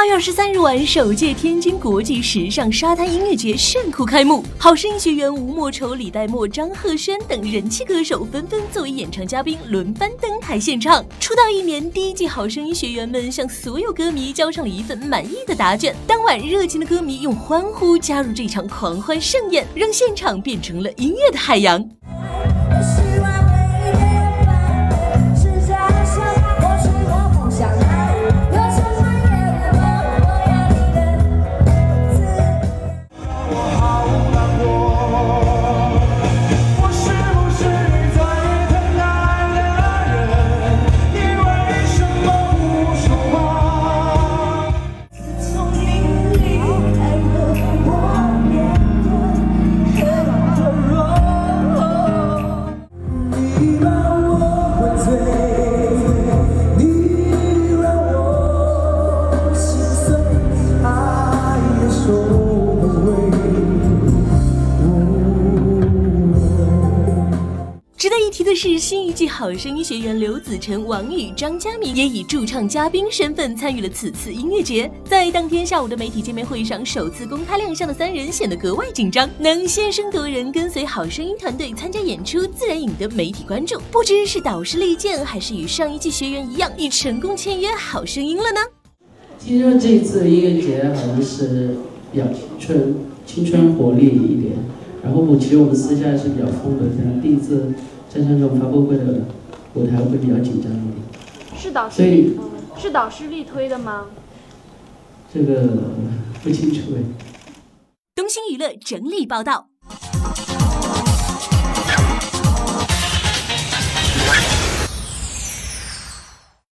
八月二十三日晚，首届天津国际时尚沙滩音乐节炫酷开幕。好声音学员吴莫愁、李代沫、张赫宣等人气歌手纷纷作为演唱嘉宾轮番登台献唱。出道一年，第一季好声音学员们向所有歌迷交上了一份满意的答卷。当晚，热情的歌迷用欢呼加入这场狂欢盛宴，让现场变成了音乐的海洋。的是，新一季好声音学员刘子晨、王宇、张嘉明也以驻唱嘉宾身份参与了此次音乐节。在当天下午的媒体见面会上，首次公开亮相的三人显得格外紧张。能先声夺人，跟随好声音团队参加演出，自然引得媒体关注。不知是导师力荐，还是与上一季学员一样，已成功签约好声音了呢？听说这次音乐节好像是比较青春、青春活力一点。然后我其实我们私下是比较疯的，第一次站上这种发布会的舞台会比较紧张一点。是导师力，是导师力推的吗？这个不清楚哎。东兴娱乐整理报道。